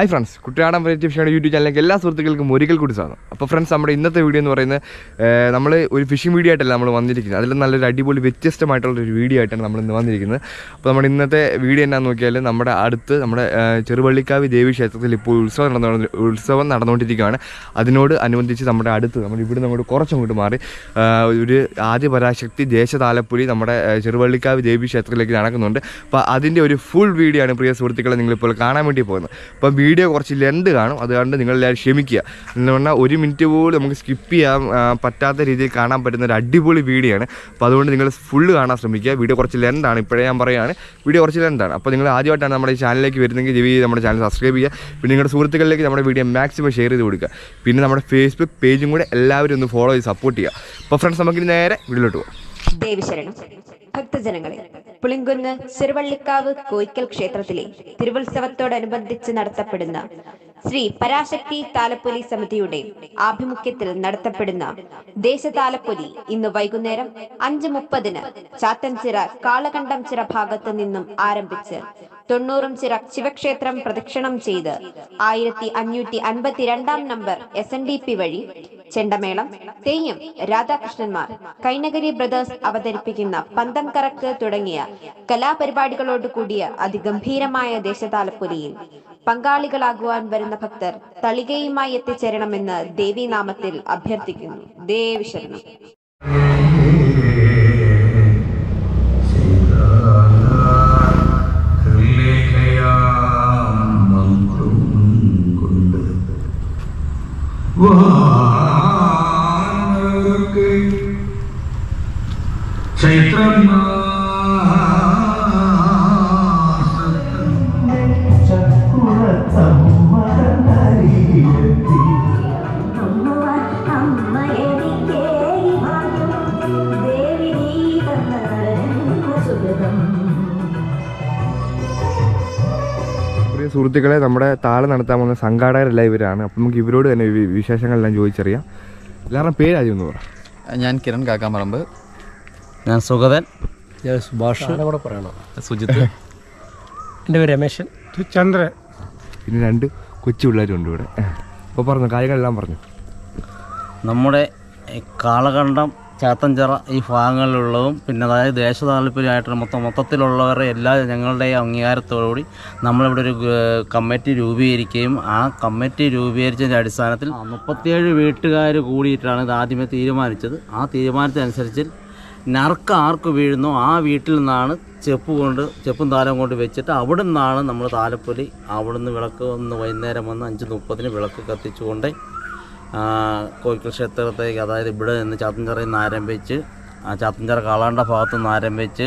Hi friends കുട്ടിയാടം variety ഫിഷിയുടെ YouTube ചാനലിലേക്ക് എല്ലാ സുഹൃത്തുക്കൾക്കും ഒരിക്കൽ കൂടി സ്വാഗതം. അപ്പോൾ ഫ്രണ്ട്സ് നമ്മുടെ ഇന്നത്തെ വീഡിയോ എന്ന് പറയുന്നത് നമ്മൾ ഒരു ഫിഷിംഗ് വീഡിയോ ആയിട്ടല്ല നമ്മൾ വന്നിരിക്കുന്നത്. അതിൽ നല്ലൊരു അടിപൊളി വ്യത്യസ്തമായിട്ടുള്ള ഒരു വീഡിയോ ആയിട്ടാണ് നമ്മൾ ഇന്ന് വന്നിരിക്കുന്നത്. അപ്പോൾ നമ്മുടെ ഇന്നത്തെ വീഡിയോ എന്നാന്ന് നോക്കിയാൽ നമ്മുടെ അടുത്ത് നമ്മുടെ ചെറുവള്ളിക്കാവ് ദേവി ക്ഷേത്രത്തിൽ ഇപ്പോൾ ഉത്സവം നടന്നു ഉത്സവം നടന്നുകൊണ്ടിരിക്കുകയാണ് അതിനോട് അനുബന്ധിച്ച് നമ്മുടെ അടുത്ത് നമ്മൾ ഇവിടുന്ന് അങ്ങോട്ട് കുറച്ചങ്ങോട്ട് മാറി ഒരു ആദ്യ പരാശക്തി ദേശതാലപ്പുലി നമ്മുടെ ചെറുവള്ളിക്കാവ് ദേവി ക്ഷേത്രത്തിലേക്ക് നടക്കുന്നുണ്ട്. അപ്പോൾ അതിന്റെ ഒരു ഫുൾ വീഡിയോ ആണ് പ്രിയ സുഹൃത്തുക്കളെ നിങ്ങളിപ്പോൾ കാണാൻ വേണ്ടി പോകുന്നത്. അപ്പോൾ വീഡിയോ കുറച്ച് ലെന്ത് കാണും. അതുകൊണ്ട് നിങ്ങളെല്ലാവരും ക്ഷമിക്കുക. എന്ന് പറഞ്ഞാൽ ഒരു പോലും നമുക്ക് സ്കിപ്പ് ചെയ്യാൻ പറ്റാത്ത രീതിയിൽ കാണാൻ പറ്റുന്ന ഒരു അടിപൊളി വീഡിയോ ആണ്. അപ്പോൾ അതുകൊണ്ട് നിങ്ങൾ ഫുള്ള് കാണാൻ ശ്രമിക്കുക. വീഡിയോ കുറച്ച് ലെന്താണ് ഇപ്പോഴേ ഞാൻ പറയുകയാണ് വീഡിയോ കുറച്ച് ലെന്താണ് അപ്പോൾ നിങ്ങൾ ആദ്യമായിട്ടാണ് നമ്മുടെ ചാനലിലേക്ക് വരുന്നെങ്കിൽ ദയവ് നമ്മുടെ ചാനൽ സബ്സ്ക്രൈബ് ചെയ്യുക. പിന്നെ നിങ്ങളുടെ സുഹൃത്തുക്കളിലേക്ക് നമ്മുടെ വീഡിയോ മാക്സിമം ഷെയർ ചെയ്ത് കൊടുക്കുക. പിന്നെ നമ്മുടെ ഫേസ്ബുക്ക് പേജും കൂടെ എല്ലാവരും ഒന്ന് ഫോളോ ചെയ്ത് സപ്പോർട്ട് ചെയ്യുക. അപ്പോൾ ഫ്രണ്ട്സ് നമുക്ക് നേരെ വീഡിയോയിലോട്ട് പോകാം. ദേവിശരണം ഭക്തജനങ്ങളെ പുളിങ്കുന്ന് ചെറുവള്ളിക്കാവ് കോയിക്കൽ ക്ഷേത്രത്തിലെ തിരുവുത്സവത്തോടനുബന്ധിച്ച് നടത്തപ്പെടുന്ന ശ്രീ പരാശക്തി താലപ്പൊലി സമിതിയുടെ ആഭിമുഖ്യത്തിൽ നടത്തപ്പെടുന്ന ദേശതാലപ്പൊലി ഇന്ന് വൈകുന്നേരം അഞ്ച് മുപ്പതിന് ചാത്തൻചിറ കാളകണ്ഠം ചിറ ഭാഗത്ത് നിന്നും ആരംഭിച്ച് തൊണ്ണൂറും ചിറ ശിവക്ഷേത്രം പ്രദക്ഷിണം ചെയ്ത് ആയിരത്തി അഞ്ഞൂറ്റി അൻപത്തിരണ്ടാം number S N D P വഴി ചെണ്ടമേളം തെയ്യം രാധാകൃഷ്ണന്മാർ കൈനഗരി ബ്രദേഴ്സ് അവതരിപ്പിക്കുന്ന പന്തം കറക്ക് തുടങ്ങിയ കലാപരിപാടികളോട് കൂടിയ അതിഗംഭീരമായ ദേശതാലപ്പൊലിയിൽ പങ്കാളികളാകുവാൻ വരുന്ന ഭക്തർ തളികയുമായി എത്തിച്ചേരണമെന്ന് ദേവീനാമത്തിൽ അഭ്യർത്ഥിക്കുന്നു. ദേവി ശരണം പ്രിയ സുഹൃത്തുക്കളെ നമ്മുടെ താളം നടത്താൻ പോകുന്ന സംഘാടകരെല്ലാം ഇവരാണ്. അപ്പം നമുക്ക് ഇവരോട് തന്നെ വിശേഷങ്ങളെല്ലാം ചോദിച്ചറിയാം. എല്ലാവരുടെ പേര് ആദ്യം ഒന്ന് പറ. ഞാൻ കിരൺ കാക്കാമറമ്പ്. ഞാൻ സുഗതൻ. ഞാൻ സുഭാഷ്. കൂടെ പറയണോ. സുജിത്ത്. എന്റെ പേര് രമേശൻ. ചന്ദ്രൻ. പിന്നെ രണ്ട് കൊച്ചു പിള്ളേരുണ്ട് ഇവിടെ. അപ്പോൾ പറഞ്ഞു കാര്യങ്ങളെല്ലാം പറഞ്ഞു. നമ്മുടെ കാളകണ്ഠം ചാത്തഞ്ചിറ ഈ ഭാഗങ്ങളിലുള്ളതും പിന്നെ അതായത് ദേശതാല്പര്യമായിട്ടുള്ള മൊത്തം മൊത്തത്തിലുള്ളവരുടെ എല്ലാ ഞങ്ങളുടെയും അംഗീകാരത്തോടുകൂടി നമ്മളിവിടെ ഒരു കമ്മിറ്റി രൂപീകരിക്കുകയും ആ കമ്മിറ്റി രൂപീകരിച്ചതിന്റെ അടിസ്ഥാനത്തിൽ മുപ്പത്തിയേഴ് വീട്ടുകാർ കൂടിയിട്ടാണ് ഇത് ആദ്യമേ തീരുമാനിച്ചത്. ആ തീരുമാനത്തിനനുസരിച്ച് നറുക്ക് ആർക്ക് വീഴുന്നോ ആ വീട്ടിൽ നിന്നാണ് ചെപ്പ് കൊണ്ട് ചെപ്പും താലം കൊണ്ട് വെച്ചിട്ട് അവിടെ നിന്നാണ് നമ്മൾ താലപ്പൊലി അവിടെ നിന്ന് വിളക്ക് ഒന്ന് വൈകുന്നേരം വന്ന് അഞ്ച് മുപ്പതിന് വിളക്ക് കത്തിച്ചുകൊണ്ട് കോഴിക്കൽ ക്ഷേത്രത്തേക്ക് അതായത് ഇവിടെ നിന്ന് ചാത്തഞ്ചറയിൽ നിന്ന് ആരംഭിച്ച് ചാത്തഞ്ചിറ കാളാണ്ട ഭാഗത്തു നിന്ന് ആരംഭിച്ച്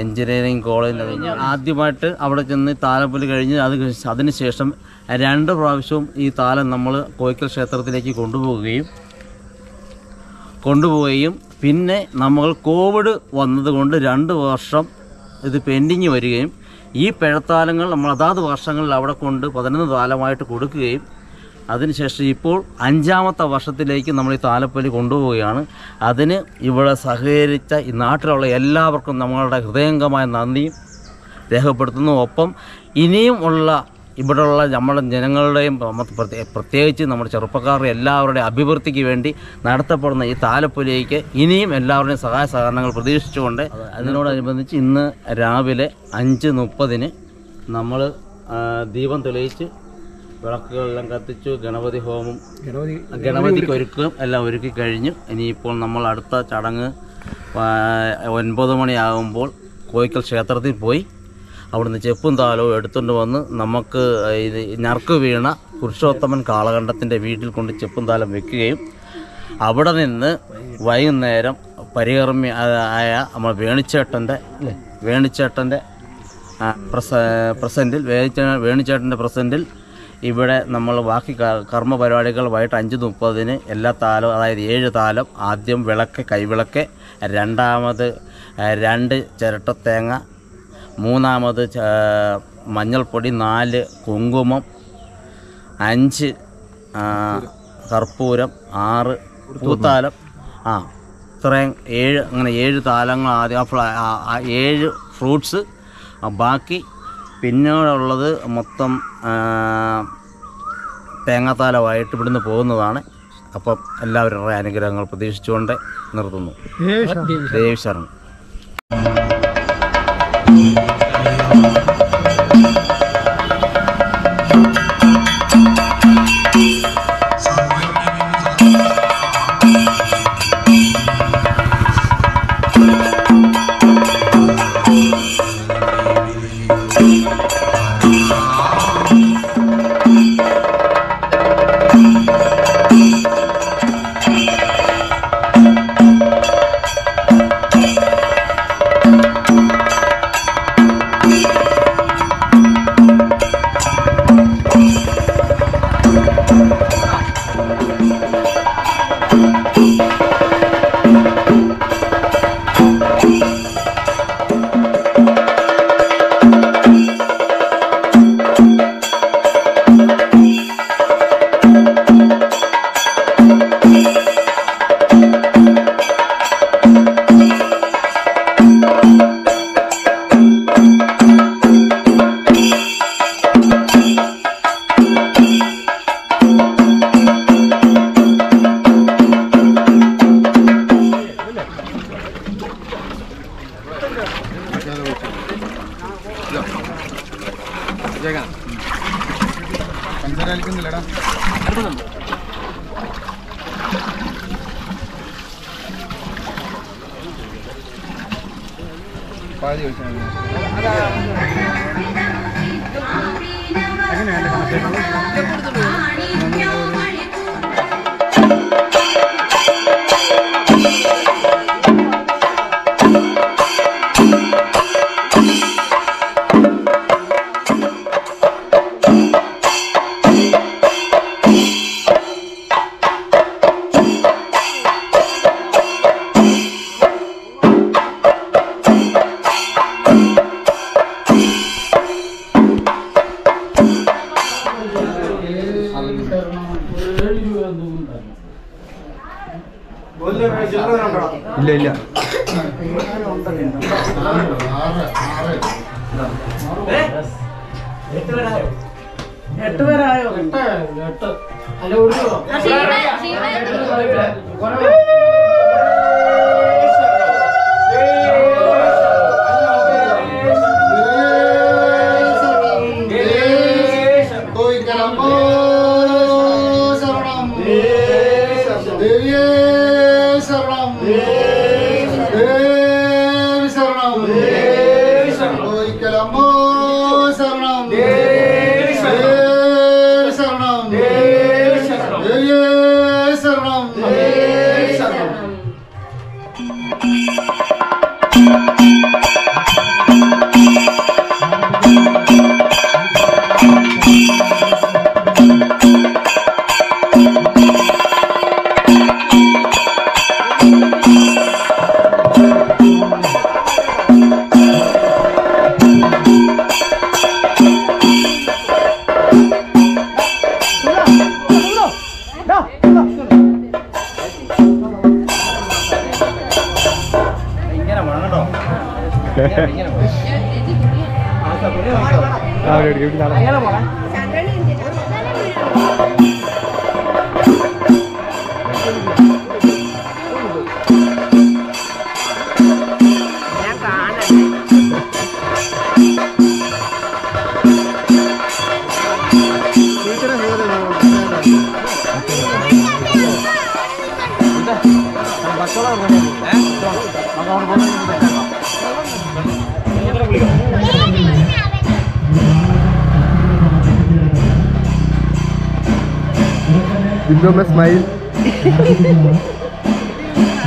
എഞ്ചിനീയറിംഗ് കോളേജിൽ കഴിഞ്ഞ് ആദ്യമായിട്ട് അവിടെ ചെന്ന് താലപ്പൊലി കഴിഞ്ഞ് അത് അതിനുശേഷം രണ്ട് പ്രാവശ്യവും ഈ താലം നമ്മൾ കോയിക്കൽ ക്ഷേത്രത്തിലേക്ക് കൊണ്ടുപോവുകയും കൊണ്ടുപോവുകയും പിന്നെ നമ്മൾ കോവിഡ് വന്നതുകൊണ്ട് രണ്ട് വർഷം ഇത് പെൻഡിങ് വരികയും ഈ പിഴത്താലങ്ങൾ നമ്മൾ അതാത് വർഷങ്ങളിൽ അവിടെ കൊണ്ട് പതിനൊന്ന് താലമായിട്ട് കൊടുക്കുകയും അതിനുശേഷം ഇപ്പോൾ അഞ്ചാമത്തെ വർഷത്തിലേക്ക് നമ്മൾ ഈ താലപ്പൊലി കൊണ്ടുപോവുകയാണ്. അതിന് ഇവിടെ സഹകരിച്ച ഈ നാട്ടിലുള്ള എല്ലാവർക്കും നമ്മളുടെ ഹൃദയംഗമായ നന്ദിയും രേഖപ്പെടുത്തുന്നു. ഒപ്പം ഇനിയും ഉള്ള ഇവിടെയുള്ള നമ്മുടെ ജനങ്ങളുടെയും പ്രത്യേകിച്ച് നമ്മുടെ ചെറുപ്പക്കാരുടെ എല്ലാവരുടെയും അഭിവൃദ്ധിക്ക് വേണ്ടി നടത്തപ്പെടുന്ന ഈ താലപ്പൊലിക്ക് ഇനിയും എല്ലാവരുടെയും സഹായ സഹകരണങ്ങൾ പ്രതീക്ഷിച്ചുകൊണ്ട് അതിനോടനുബന്ധിച്ച് ഇന്ന് രാവിലെ അഞ്ച് മുപ്പതിന് നമ്മൾ ദീപം തെളിയിച്ച് വിളക്കുകളെല്ലാം കത്തിച്ചു ഗണപതി ഹോമം ഗണപതി ഗണപതിക്ക് ഒരുക്കും എല്ലാം ഒരുക്കി കഴിഞ്ഞു ഇനിയിപ്പോൾ നമ്മൾ അടുത്ത ചടങ്ങ് ഒൻപത് മണിയാകുമ്പോൾ കോയിക്കൽ ക്ഷേത്രത്തിൽ പോയി അവിടുന്ന് ചെപ്പും താലവും എടുത്തുകൊണ്ട് വന്ന് നമുക്ക് ഇത് ഞർക്ക് വീണ പുരുഷോത്തമൻ കാളകണ്ഠത്തിന്റെ വീട്ടിൽ കൊണ്ട് ചെപ്പും താലം വെക്കുകയും അവിടെ നിന്ന് വൈകുന്നേരം പരികർമ്മി ആയ നമ്മൾ വേണിച്ചേട്ടന്റെ അല്ലേ വേണിച്ചേട്ടന്റെ പ്രസ പ്രസന്റിൽ വേണിച്ച വേണിച്ചേട്ടന്റെ പ്രസന്റിൽ ഇവിടെ നമ്മൾ ബാക്കി കർമ്മ പരിപാടികൾ വൈകിട്ട് അഞ്ച് മുപ്പതിന് എല്ലാ താലം അതായത് ഏഴ് താലം ആദ്യം വിളക്ക് കൈവിളക്ക് രണ്ടാമത് രണ്ട് ചിരട്ട ചിരട്ടത്തേങ്ങ മൂന്നാമത് മഞ്ഞൾപ്പൊടി നാല് കുങ്കുമം അഞ്ച് കർപ്പൂരം ആറ് പൂത്താലം ആ ഇത്രയും ഏഴ് അങ്ങനെ ഏഴ് താലങ്ങൾ ആദ്യം ആ ഫ്ല- ഏഴ് ഫ്രൂട്ട്സ് ബാക്കി പിന്നീടുള്ളത് മൊത്തം തേങ്ങാത്താലമായിട്ട് ഇവിടുന്ന് പോകുന്നതാണ്. അപ്പം എല്ലാവരുടെ അനുഗ്രഹങ്ങൾ പ്രതീക്ഷിച്ചുകൊണ്ട് നിർത്തുന്നു. ദേവി ശരണം. money.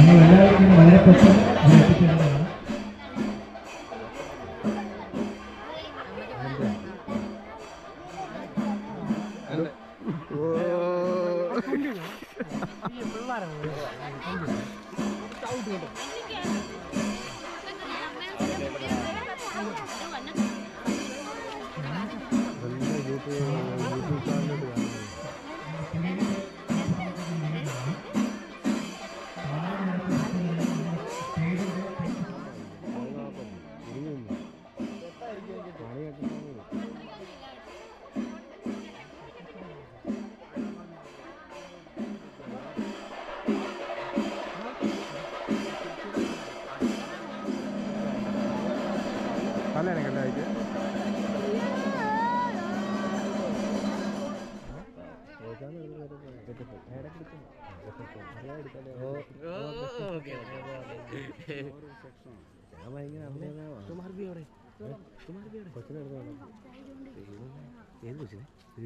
người lên nhưng mà lên cuộc sống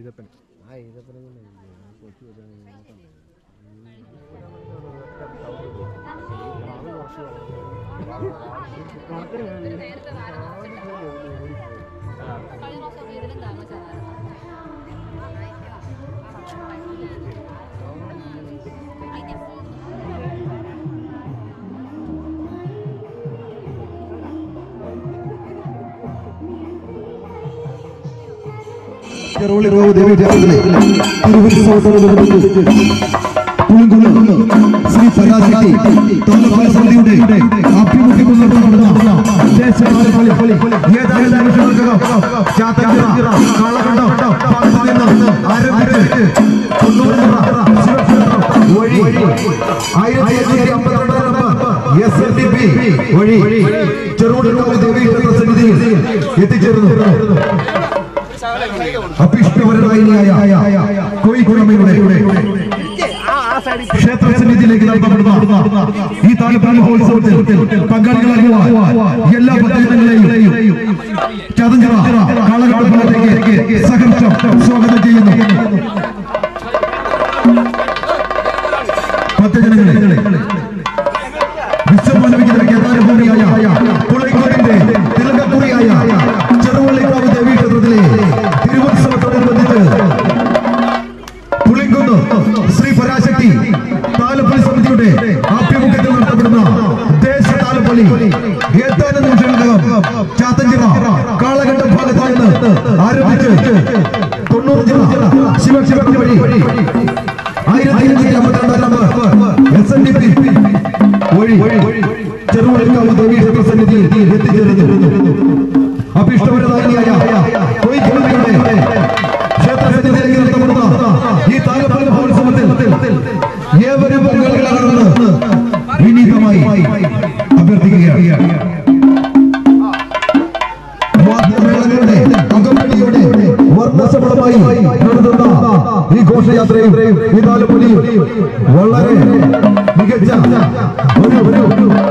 ഈതപ്പൻ. ആ ഈതപ്പനെ കൊച്ചു കഴിഞ്ഞ കരോളിറാവു ദേവിക്ഷേത്രത്തിലെ തിരുവുത്സവത്തോടനുബന്ധിച്ച് കുളിങ്കുളു ശ്രീ പരാശക്തി തോന്നപ്പല സമിതിയുടെ ആഭിമുഖ്യം മുന്നോട്ട് നടന്ന വഴി ചെറുകുട ദേവീ സമിതിയിൽ എത്തിച്ചേർന്നു അഭിഷ്ടവരനായ കോഴിക്കോടമ്മയുടെ ക്ഷേത്ര സന്നിധിയിലേക്ക് നടത്തപ്പെടുന്ന ഈ താലൂക്ക് മഹോത്സവത്തിൽ പങ്കാളികളാകുവാൻ എല്ലാ പ്രചരണങ്ങളെയും വളരെ മികച്ച ഒരു ഒരു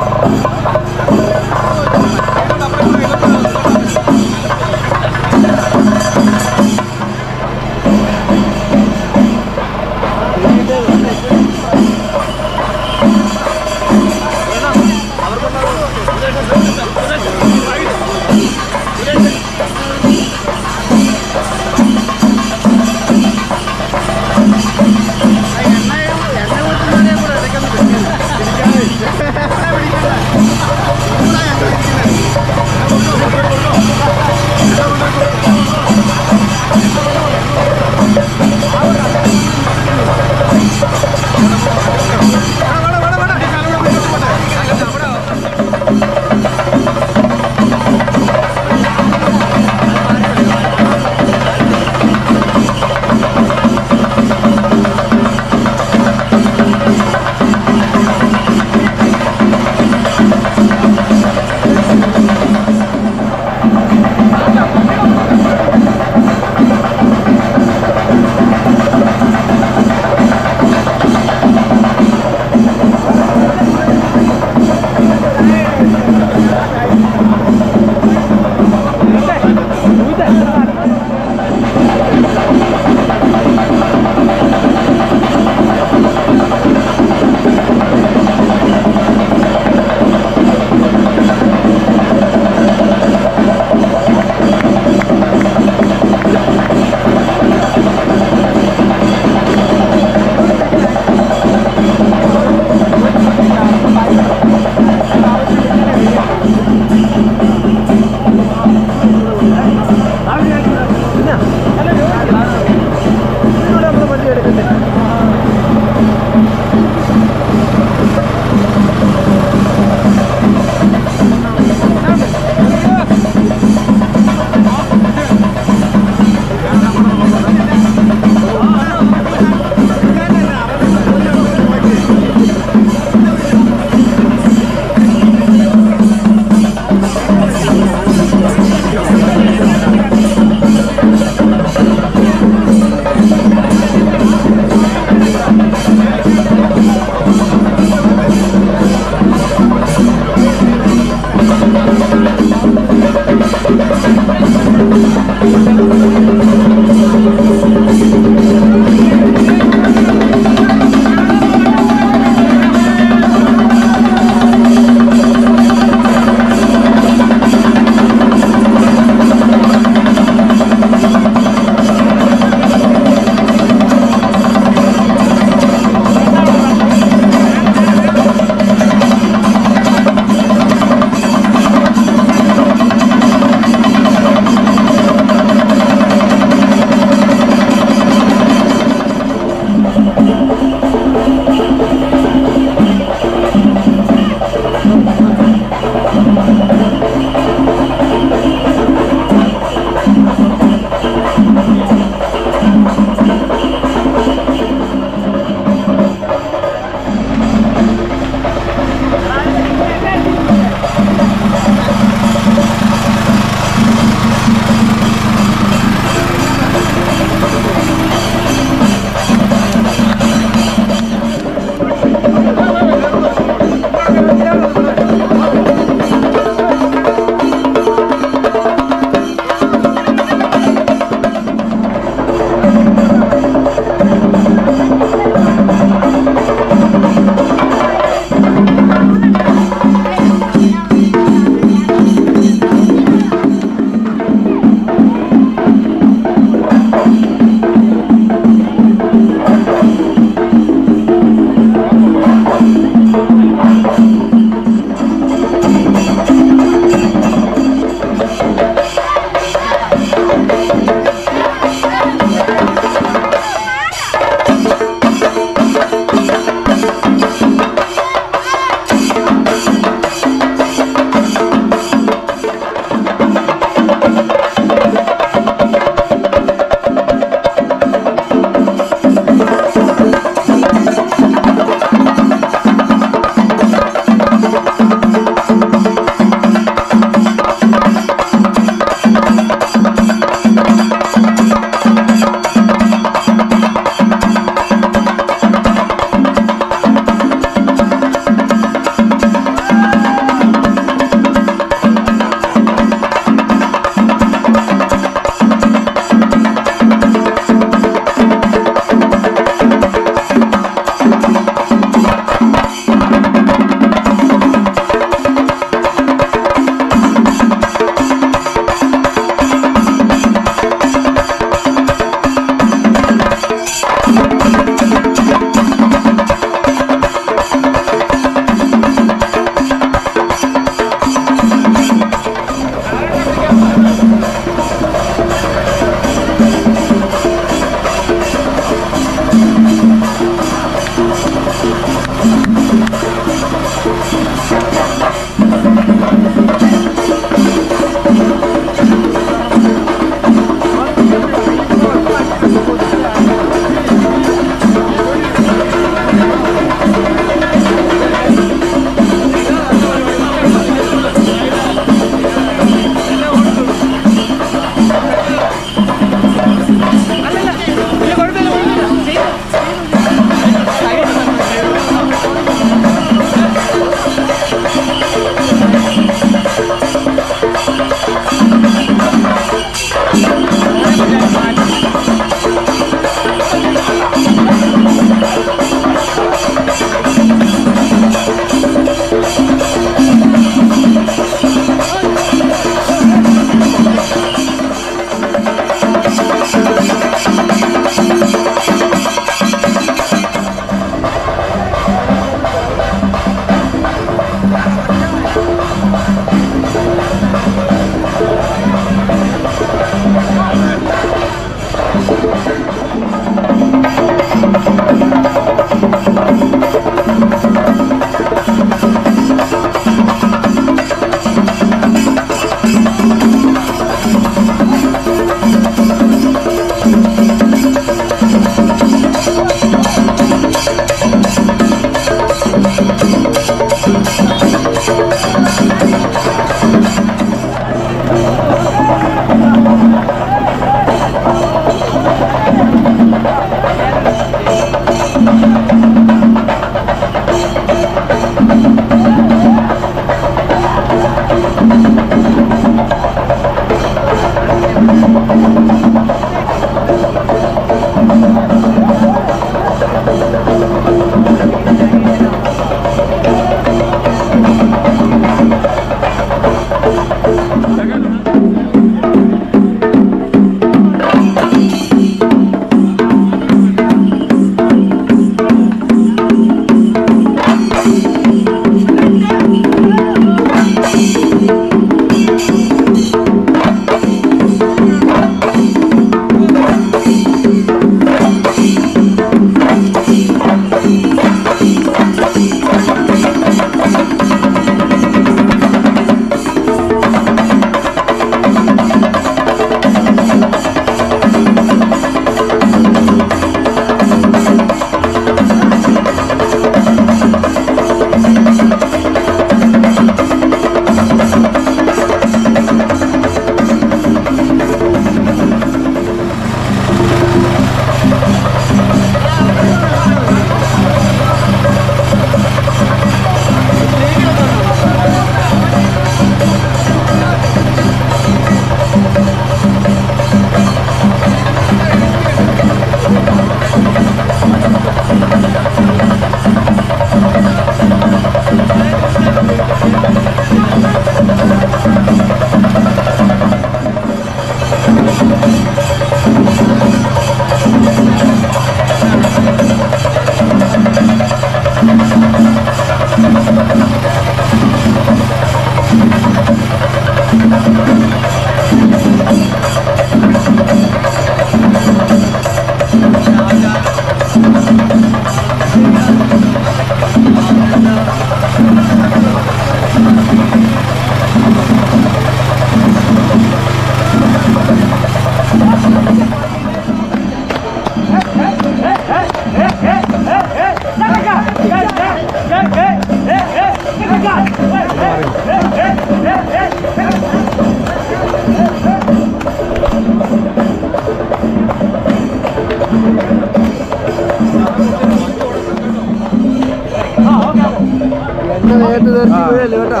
ദേഹത്ത് തെറിച്ച് വീഴല്ലേ കേട്ടോ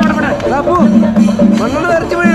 മണ്ണു. പോയി തെറിച്ച് വീഴും.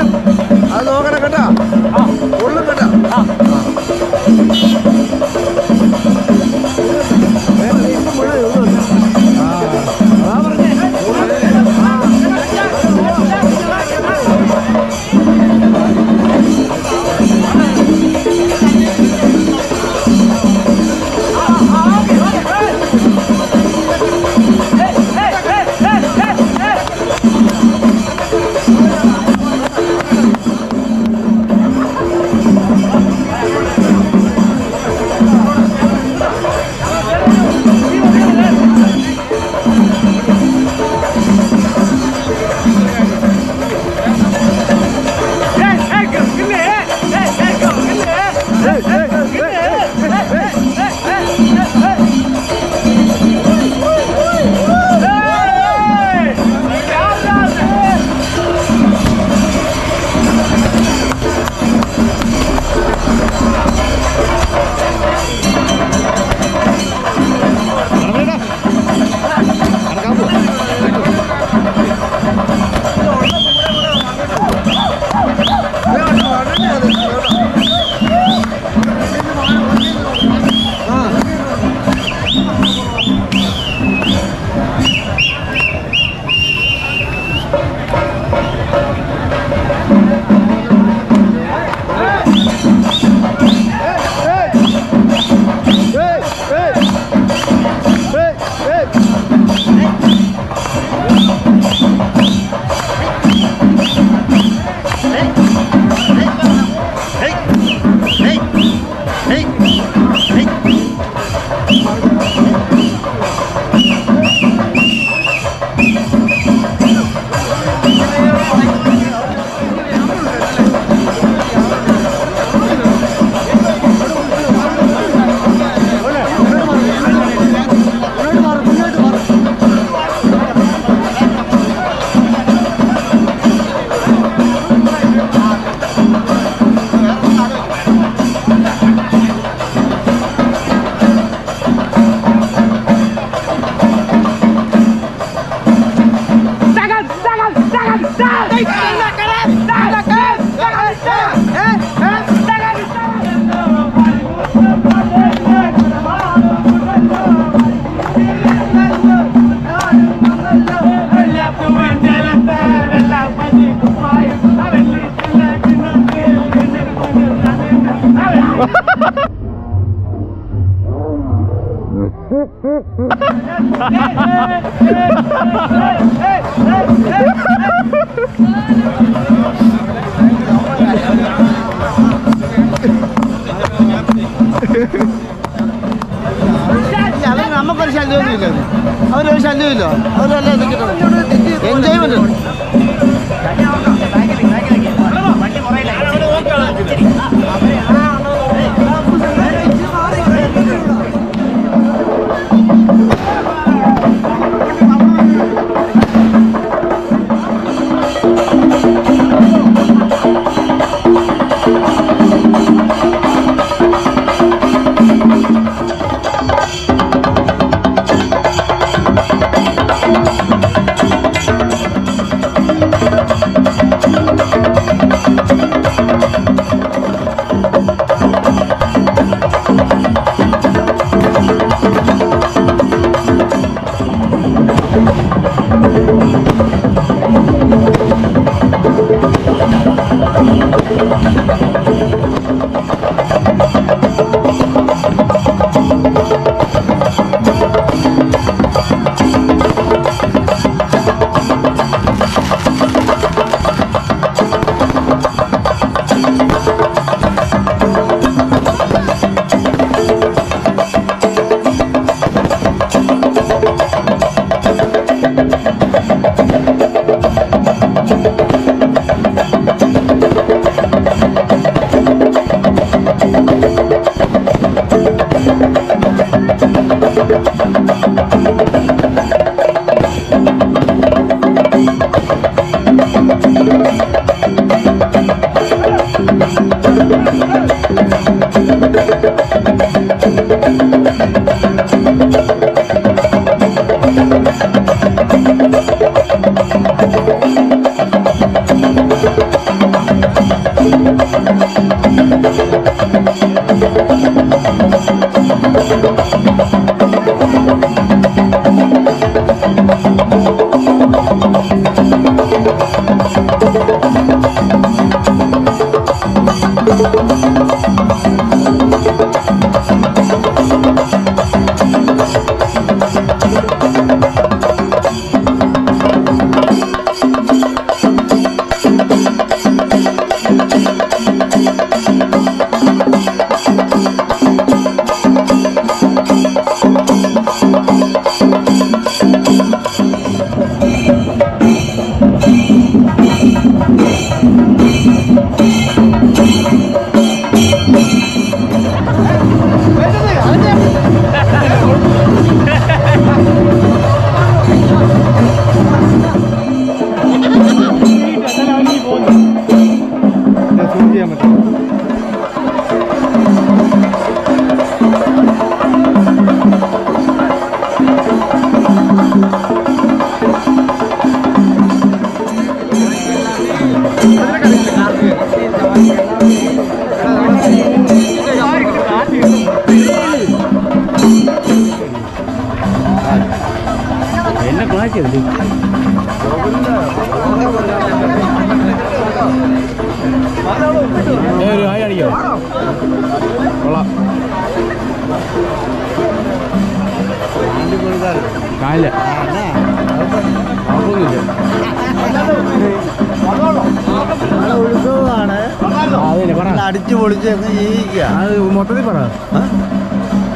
പറ.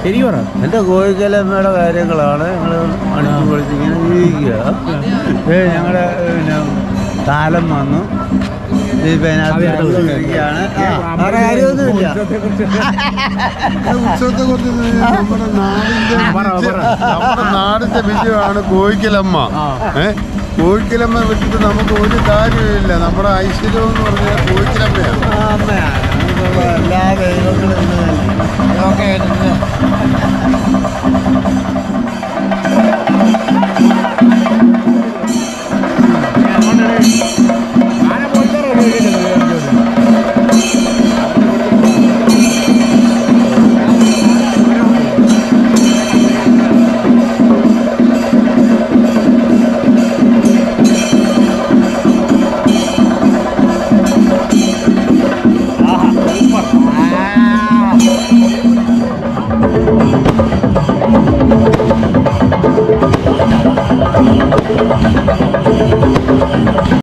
ശരി പറ. എന്റെ കോഴിക്കലമ്മയുടെ കാര്യങ്ങളാണ് ഞങ്ങൾ അടിച്ചു പൊളിച്ച് ഇങ്ങനെ ജീവിക്കുക. ഏ ഞങ്ങളുടെ പിന്നെ കാലം വന്നു. നാടിന്റെ വിജയമാണ് കോഴിക്കലമ്മ ഏ? കോഴിക്കലമ്മ വിട്ടിട്ട് നമുക്ക് ഒരു കാര്യമില്ല നമ്മുടെ ഐശ്വര്യം എന്ന് പറഞ്ഞാൽ കോഴിക്കലമ്മയാണ് എല്ലാ ദൈവങ്ങളും ഇന്ന് തന്നെ ഇതൊക്കെ ഇന്ന് അങ്ങോട്ട്